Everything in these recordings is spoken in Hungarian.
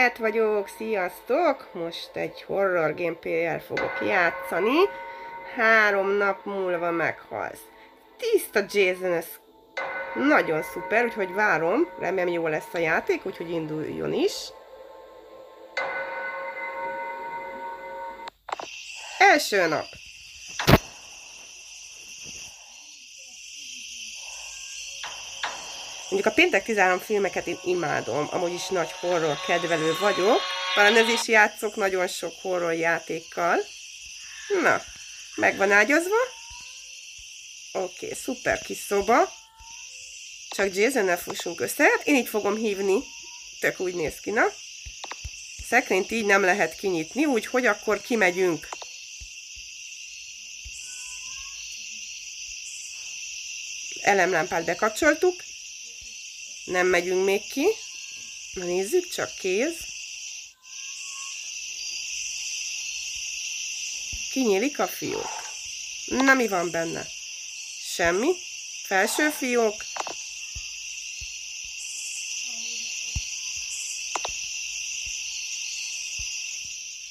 Cat vagyok, sziasztok! Most egy horror gameplay fogok játszani. Három nap múlva meghalsz. Tiszta Jason, ez nagyon szuper, úgyhogy várom. Remélem jó lesz a játék, úgyhogy induljon is. Első nap. Mondjuk a péntek 13 filmeket én imádom, amúgy is nagy horror kedvelő vagyok. Talán ez is játszok nagyon sok horror játékkal. Na, meg van ágyazva. Oké, okay, szuper kis szoba. Csak Jason-nel fussunk össze. Hát én így fogom hívni. Tök úgy néz ki, na. Szekrényt így nem lehet kinyitni, úgyhogy akkor kimegyünk. Elemlámpát bekapcsoltuk. Nem megyünk még ki. Na nézzük, csak kéz. Kinyílik a fiók. Na mi van benne? Semmi. Felső fiók.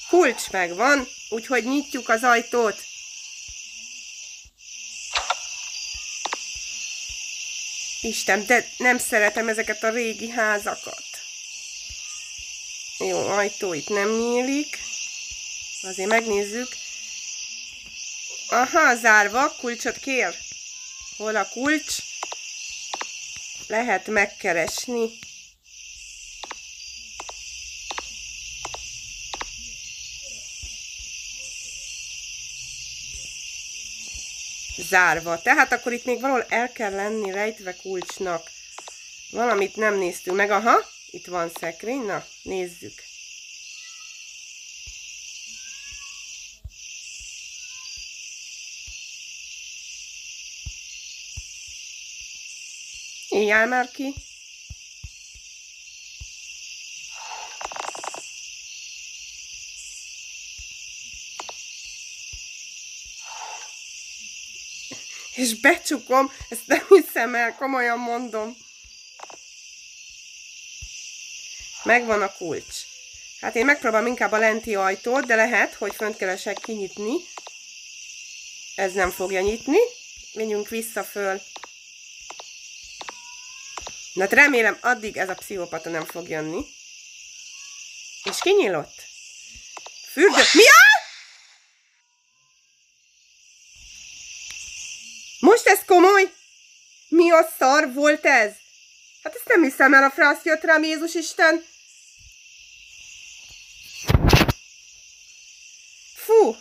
Kulcs megvan, úgyhogy nyitjuk az ajtót. Isten, de nem szeretem ezeket a régi házakat. Jó, ajtó itt nem nyílik. Azért megnézzük. Aha, zárva, kulcsot kér. Hol a kulcs? Lehet megkeresni. Zárva. Tehát akkor itt még valahol el kell lenni rejtve kulcsnak. Valamit nem néztünk meg. Aha, itt van szekrény. Na, nézzük. Éjjel már ki. És becsukom, ezt nem hiszem el, komolyan mondom. Megvan a kulcs. Hát én megpróbálom inkább a lenti ajtót, de lehet, hogy fönt keresek kinyitni. Ez nem fogja nyitni. Menjünk vissza föl. Na hát remélem addig ez a pszichopata nem fog jönni. És kinyílott? Fürdő... Mi a? Most ez komoly? Mi a szar volt ez? Hát ezt nem hiszem el, a frász jött rám, Jézus Isten. Fú!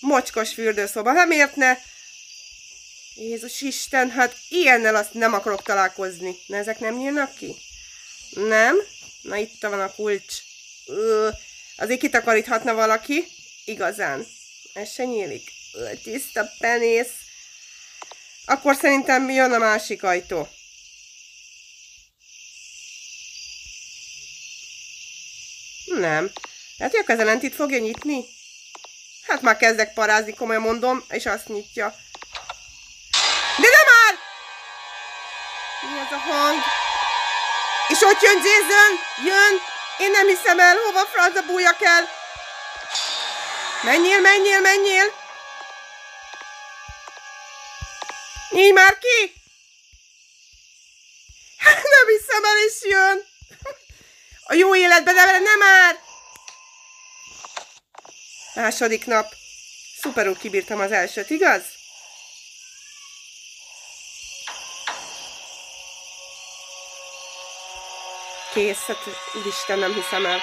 Mocskos fürdőszoba, hát miért ne? Jézus Isten, hát ilyennel azt nem akarok találkozni. Na, ezek nem nyílnak ki? Nem? Na, itt van a kulcs. Ö, azért kitakaríthatna valaki. Igazán. Ez se nyílik tiszta penész. Akkor szerintem jön a másik ajtó. Nem. Lehet, hogy a kezelent itt fogja nyitni? Hát már kezdek parázni, komolyan mondom, és azt nyitja. De nem már! Mi ez a hang? És ott jön Jason! Jön! Én nem hiszem el, hova francba bújjak el! Menjél, menjél, menjél! Nyíj már ki! Hát nem hiszem el is jön! A jó életben, de nem már! Második nap. Szuperul kibírtam az elsőt, igaz? Kész, hát Isten nem hiszem el.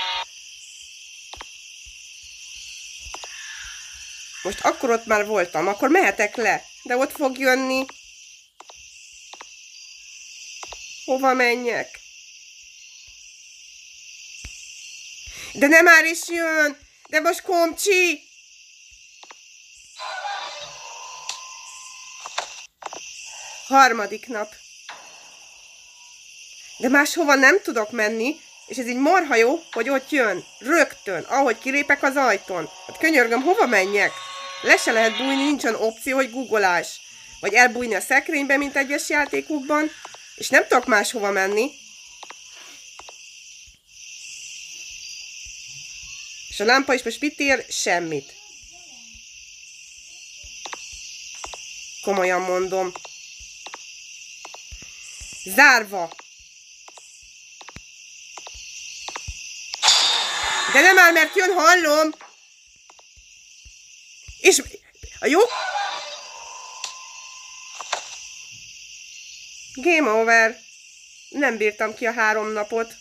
Most akkor ott már voltam, akkor mehetek le. De ott fog jönni. Hova menjek? De nem már is jön! De most komcsi! Harmadik nap. De máshova nem tudok menni, és ez így marha jó, hogy ott jön. Rögtön, ahogy kilépek az ajtón. Hát könyörgöm, hova menjek? Le se lehet bújni, nincs olyan opció, hogy googolás. Vagy elbújni a szekrénybe, mint egyes játékokban. És nem tudok máshova menni. És a lámpa is most mit ér? Semmit. Komolyan mondom. Zárva. De nem már, mert jön, hallom. És a jó... Game over. Nem bírtam ki a három napot.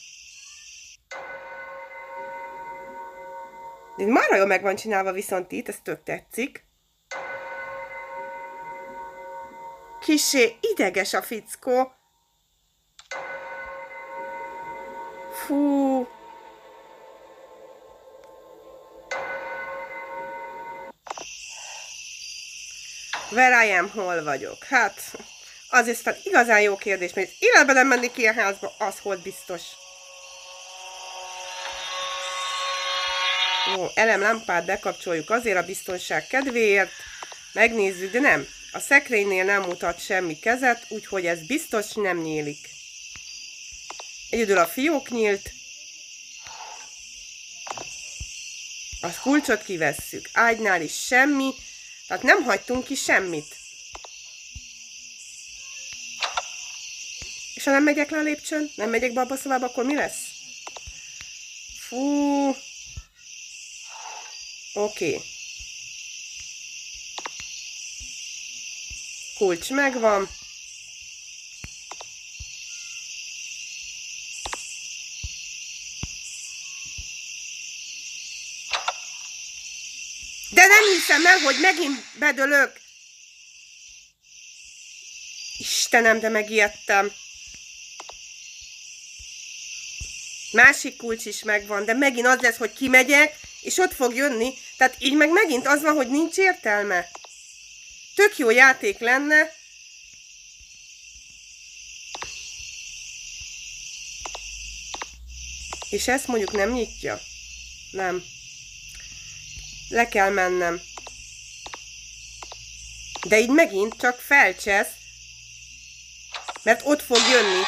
De marha jól meg van csinálva viszont itt, ez tök tetszik. Kisé ideges a fickó. Fú. Where I am, hol vagyok? Hát, az aztán igazán jó kérdés, mert életben nem menni ki a házba, az hol biztos. Jó, elemlámpát bekapcsoljuk azért a biztonság kedvéért. Megnézzük, de nem. A szekrénynél nem mutat semmi kezet, úgyhogy ez biztos nem nyílik. Egyedül a fiók nyílt. A kulcsot kivesszük. Ágynál is semmi. Tehát nem hagytunk ki semmit. És ha nem megyek le a lépcsőn, nem megyek be a szobába, akkor mi lesz? Fú. Oké. Okay. Kulcs megvan. De nem hiszem el, hogy megint bedölök. Istenem, de megijedtem. Másik kulcs is megvan, de megint az lesz, hogy kimegyek, és ott fog jönni. Tehát így meg megint az van, hogy nincs értelme. Tök jó játék lenne. És ezt mondjuk nem nyitja? Nem. Le kell mennem. De így megint csak felcsesz, mert ott fog jönni.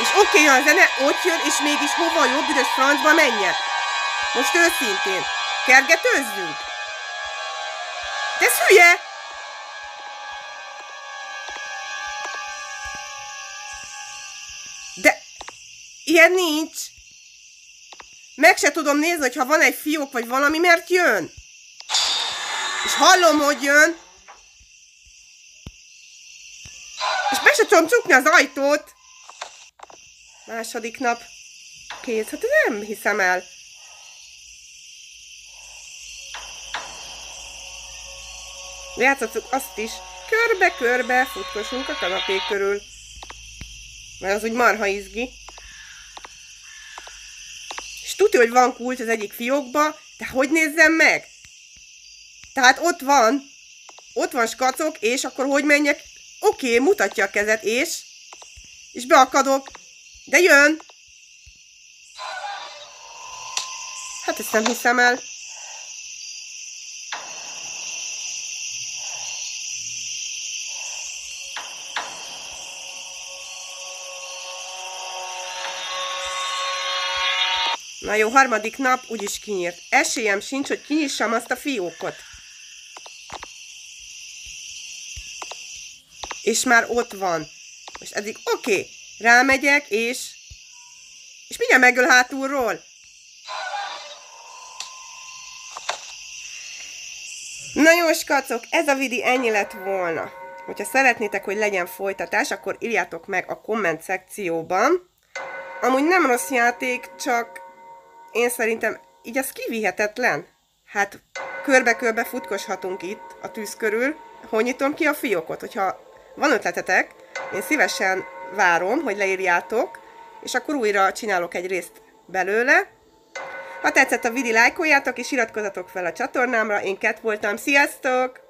És oké, okay, a zene ott jön, és mégis hova jobb, büdös francba menjek? Most őszintén, kergetőzzünk? De ez hülye! De ilyen nincs. Meg se tudom nézni, hogy ha van egy fiók vagy valami, mert jön. És hallom, hogy jön. És be se tudom csukni az ajtót. Második nap. Kész. Hát nem hiszem el. Játszottuk azt is. Körbe-körbe futkosunk a kanapé körül. Mert az úgy marha izgi. És tudja, hogy van kulcs az egyik fiókba, de hogy nézzem meg? Tehát ott van, ott van skacok, és akkor hogy menjek? Oké, okay, mutatja a kezet, és? És beakadok. De jön! Hát ezt nem hiszem el. Na jó, harmadik nap úgyis kinyírt. Esélyem sincs, hogy kinyissam azt a fiókot. És már ott van. Most eddig oké, okay, rámegyek, és... És mindjárt megöl hátulról. Na jó, skacok, ez a vidi ennyi lett volna. Hogyha szeretnétek, hogy legyen folytatás, akkor írjátok meg a komment szekcióban. Amúgy nem rossz játék, csak én szerintem így az kivihetetlen. Hát körbe-körbe futkoshatunk itt a tűz körül. Hogy nyitom ki a fiókot? Hogyha van ötletetek, én szívesen várom, hogy leírjátok, és akkor újra csinálok egy részt belőle. Ha tetszett a videó, lájkoljátok és iratkozzatok fel a csatornámra. Én Ket voltam. Sziasztok!